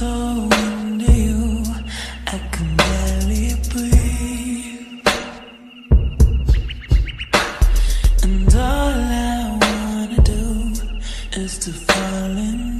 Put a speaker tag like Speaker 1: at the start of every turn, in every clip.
Speaker 1: so into you, I can barely breathe. And all I wanna do is to fall in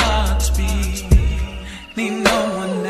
Speaker 2: hearts beat. Need no one else.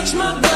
Speaker 1: Touch my